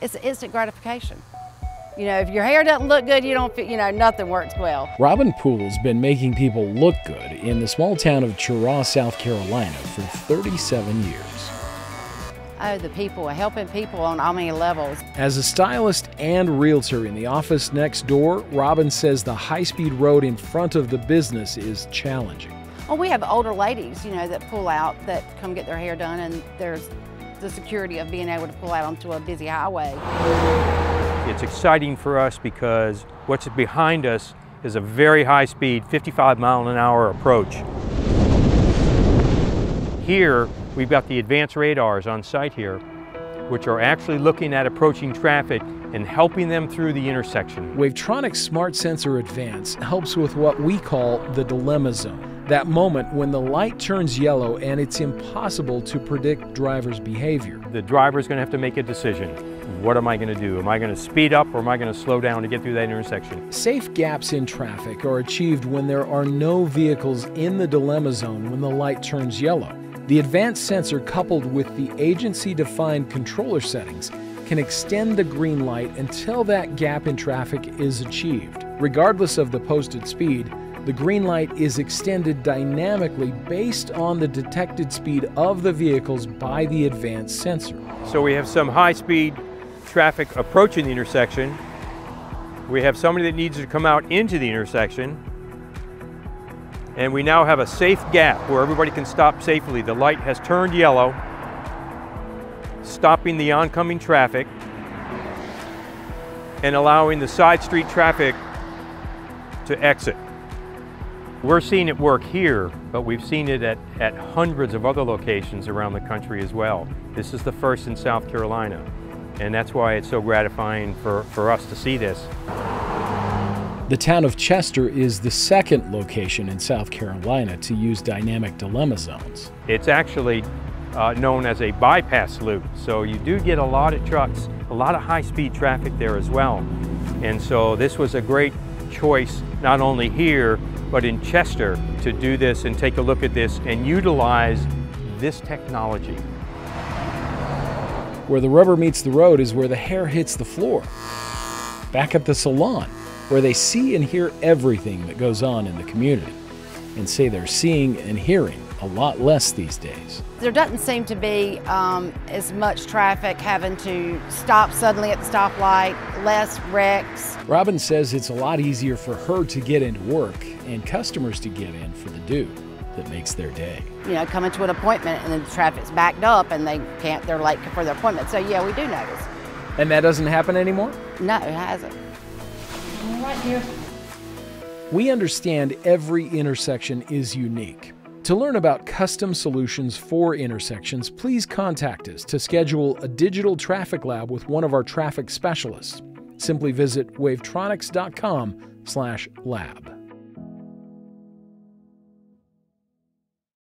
it's instant gratification. You know, if your hair doesn't look good, you don't, feel, you know, nothing works well. Robin Pool's been making people look good in the small town of Cheraw, South Carolina for 37 years. Oh, the people, helping people on all many levels. As a stylist and realtor in the office next door, Robin says the high speed road in front of the business is challenging. Well, we have older ladies, you know, that pull out, that come get their hair done, and there's the security of being able to pull out onto a busy highway. It's exciting for us because what's behind us is a very high speed, 55 mile an hour approach. Here, we've got the advanced radars on site here, which are actually looking at approaching traffic and helping them through the intersection. Wavetronix Smart Sensor Advance helps with what we call the dilemma zone that moment when the light turns yellow and it's impossible to predict driver's behavior. The driver's going to have to make a decision. What am I going to do? Am I going to speed up or am I going to slow down to get through that intersection? Safe gaps in traffic are achieved when there are no vehicles in the dilemma zone when the light turns yellow. The advanced sensor, coupled with the agency defined controller settings, can extend the green light until that gap in traffic is achieved. Regardless of the posted speed, the green light is extended dynamically based on the detected speed of the vehicles by the advanced sensor. So we have some high speed traffic approaching the intersection. We have somebody that needs to come out into the intersection. And we now have a safe gap where everybody can stop safely. The light has turned yellow, stopping the oncoming traffic and allowing the side street traffic to exit. We're seeing it work here, but we've seen it at, at hundreds of other locations around the country as well. This is the first in South Carolina, and that's why it's so gratifying for, for us to see this. The town of Chester is the second location in South Carolina to use dynamic dilemma zones. It's actually uh, known as a bypass loop, so you do get a lot of trucks, a lot of high-speed traffic there as well. And so this was a great choice, not only here, but in Chester to do this and take a look at this and utilize this technology. Where the rubber meets the road is where the hair hits the floor. Back at the salon, where they see and hear everything that goes on in the community and say they're seeing and hearing a lot less these days. There doesn't seem to be um, as much traffic having to stop suddenly at the stoplight, less wrecks. Robin says it's a lot easier for her to get into work and customers to get in for the do that makes their day. You know, coming to an appointment and then the traffic's backed up and they can't, they're late for their appointment. So yeah, we do notice. And that doesn't happen anymore? No, it hasn't. Right here. We understand every intersection is unique. To learn about custom solutions for intersections, please contact us to schedule a digital traffic lab with one of our traffic specialists. Simply visit wavetronix.com/lab.